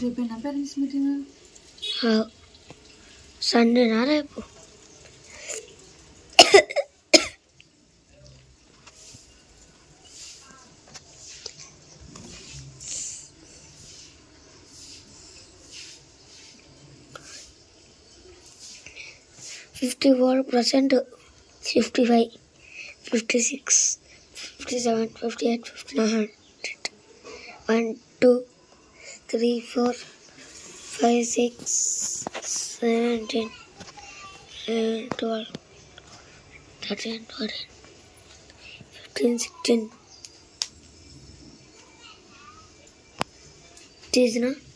Sunday 54 percent, parents meeting hai. Ha. Sunday na rahe po. Fifty four percent, fifty five, fifty six, fifty seven, fifty eight, fifty nine, one, two three, four, five, six, seven, ten, uh, twelve, thirteen, fourteen, fifteen, sixteen. It is not.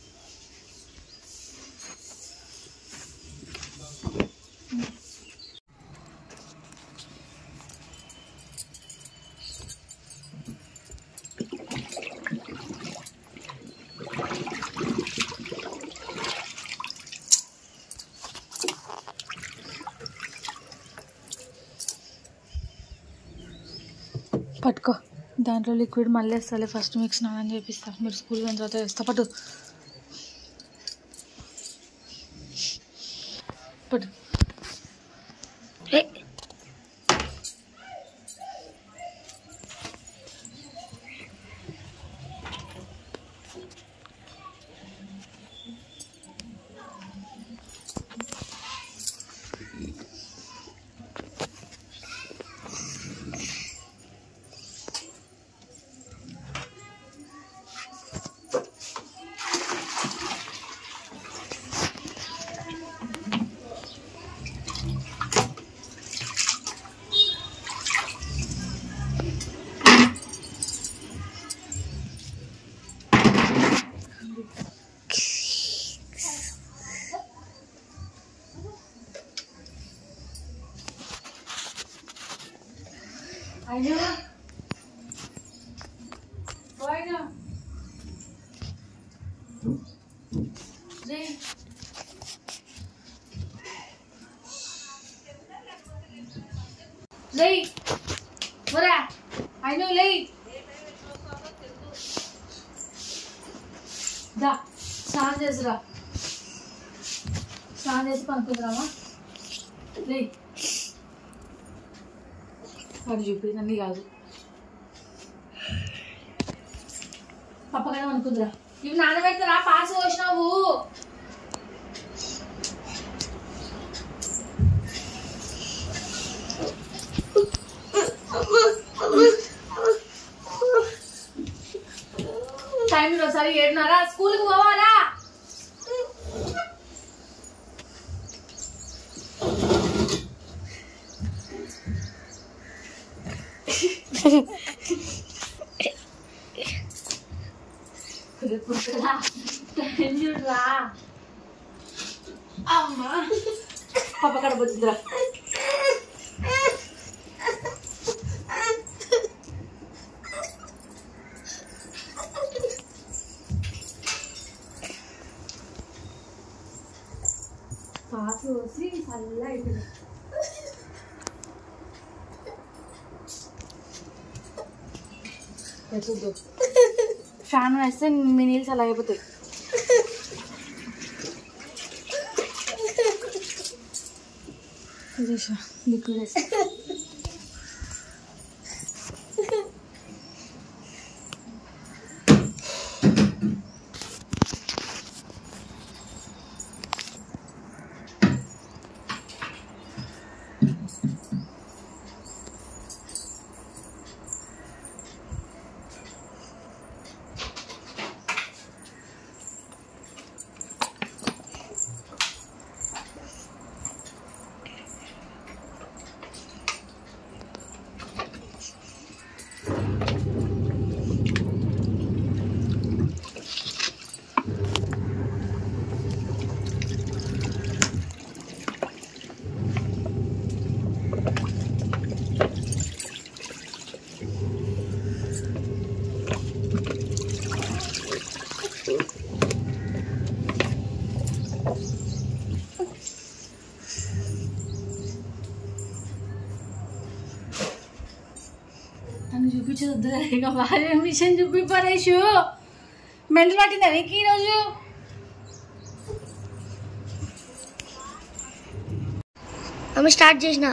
పట్టుకో. దాంట్లో liquid మళ్ళీ వేస్తాలే. First మీకు స్నానం చేపిస్తా మీరు school పోయిన తర్వాత వేస్తా. పట్టు. అయినా పోయినా లేయ్ పోరా అయినా లేయ్ దా స్నానం చేసిరా స్నానం చేసి పనుకుందిరామా లేయ్ అది చూపి నన్ను కాదు. పప్పగానే అనుకుందిరా. ఇవి నానబెడతారా? పాస్ పోసినావు. టైం సరి ఏడున్నారా? స్కూల్కి పోవాలా? అమ్మా. పాప కడ వచ్చిందిరా. పాస్ అయిపోయింది. చూద్దు ఫ్యాన్ వేస్తే మీ నీళ్ళు చల్లగా arkadaşlar. Dikkat edin. నన్ను చూపించొద్దు ఇక బాగా మిషన్ చూపిపరేషు మెంటలు పట్టిందా నీకు ఈరోజు? ఆమె స్టార్ట్ చేసిన.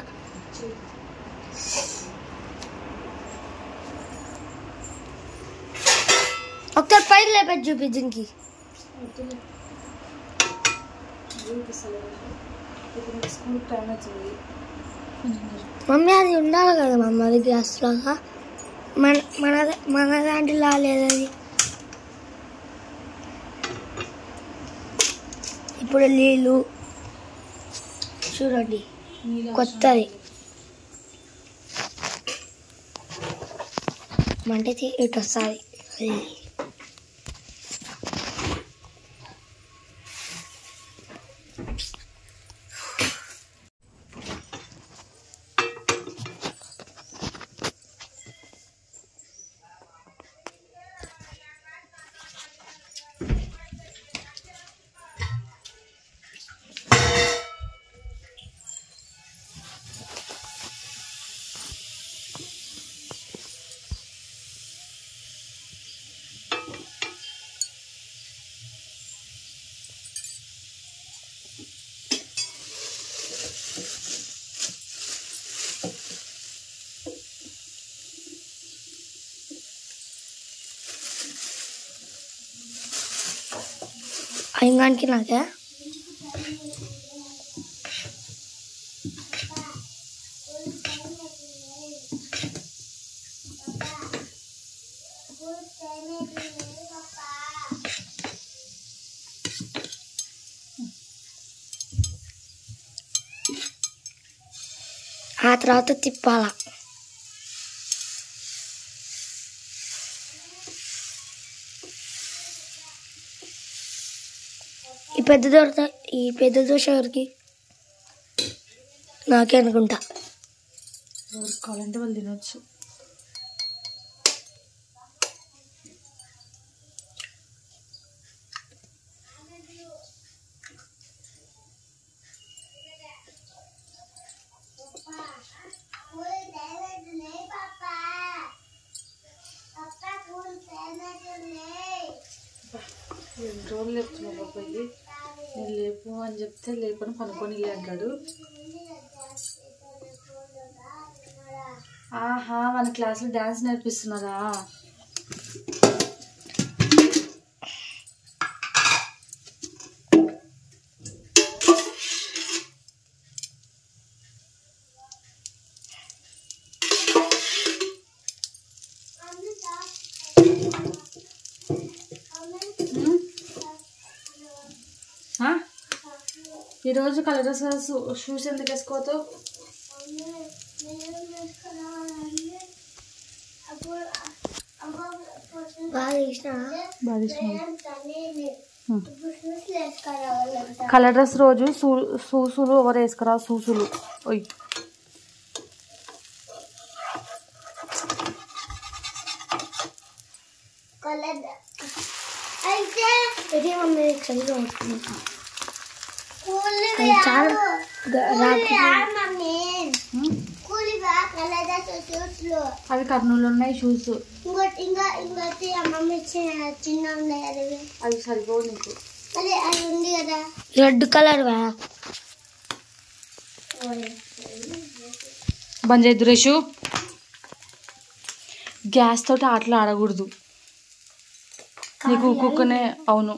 ఒకసారి పైన లేపేది చూపించడానికి మమ్మీ అది ఉండాలి కదా మమ్మీ అది గ్యాస్ లాగా. మన మన మన దాంట్లో లేదు అది. ఇప్పుడు నీళ్ళు. చూడండి కొత్తది. మంటే ఇటు వస్తుంది. అది అయింగానికి నాకే ఆ తర్వాత తిప్పాల ఈ పెద్ద దోశ ఈ పెద్ద దోశ ఎవరికి నాకే అనుకుంటా. ఎవరికి కావాలంటే వాళ్ళు తినొచ్చు. కొనుక్కొని లేపని అంటాడు ఆహా మన క్లాస్లో డ్యాన్స్ నేర్పిస్తున్నారా? ఈరోజు కలర్ షూస్ ఎందుకు వేసుకోవద్దు? కలర్ డ్రెస్ రోజు సూ సూసులు ఎవరు వేసుకురా? సూసులు ఓయ్. ఇది మమ్మీ చలిగా వస్తుంది అది చాలా? అవి కర్నూలు ఉన్నాయి షూస్. అవి. సరిపోవు నీకు. రెడ్ కలర్ బంద్ చేయద్దు రేషు గ్యాస్ తోటి ఆటలు ఆడకూడదు. నీకు కుక్కనే అవును.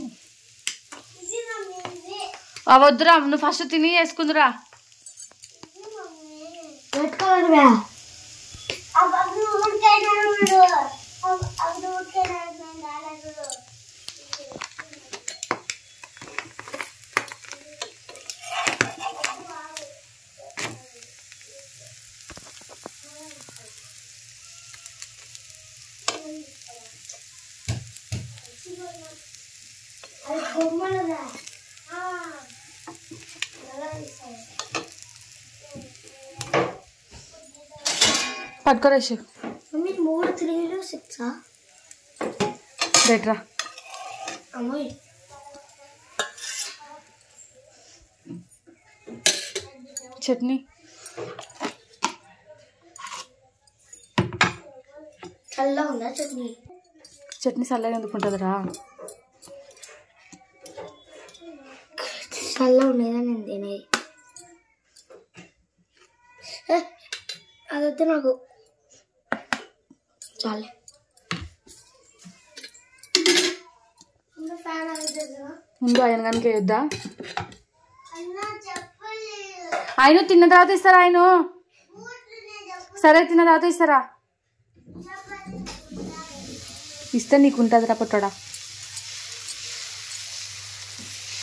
అవద్దురా నువ్వు ఫస్ట్ తిని వేసుకుందిరా ఇది మమ్మీ రెడ్ కలర్ వా అప్పుడు అప్పుడు ఊరికైనా చూడు అప్పుడు అప్పుడు ఊరికైనా నేను రాలే చూడు అది బొమ్మలుగా ఆ, ఎలా తీసావు? పట్టుకో రేషు మమ్మీ మూడు త్రీలు సిక్సా? బెట్రా అమ్మాయి చట్నీ. చల్లగా ఉందా చట్నీ? చట్నీ చల్లగా ఎందుకుంటుందిరా చల్లగా ఉండేదా నేను తినేది. అదైతే నాకు చాలే. ముందు ఆయన కనుక వేద్దా ఆయన తిన్న తర్వాత ఇస్తారా ఆయన? సరే తిన్న తర్వాత ఇస్తారా? ఇస్తే నీకు ఉంటుంది రా పొట్టోడా బంద్ చేయరా ఈ టీ షర్ట్ ఏమో చూడండి నాకు ఎందుకో తినండి రా ఉంది. ఏం చెప్పు నేను ఇచ్చాను ఇది మా అమ్మ దోశ తెచ్చింది ఆ, హే,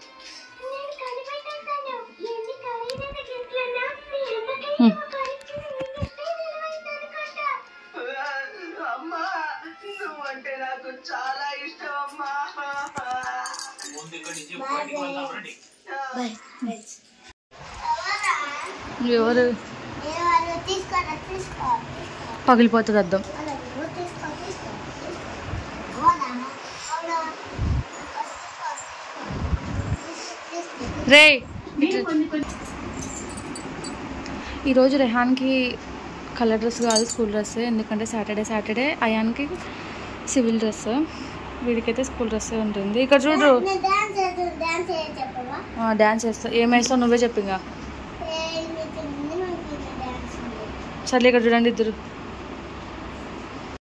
చాలా ఇష్టం అమ్మా. ఎవరు? పగిలిపోతుంది అవునా రే ఈరోజు రెహాన్కి కలర్ డ్రెస్ కాదు స్కూల్ డ్రెస్. ఎందుకంటే సాటర్డే సాటర్డే. అయాన్కి సివిల్ డ్రెస్. వీడికైతే స్కూల్ డ్రెస్ ఉంటుంది. ఇక్కడ చూడు. డ్యాన్స్ చేస్తా ఏం వేస్తావు? నువ్వే చెప్పు ఇంకా. ఏ మీకు ముందు మనకి డాన్స్ ఉంది. సర్లే ఇక్కడ చూడండి ఇద్దరు.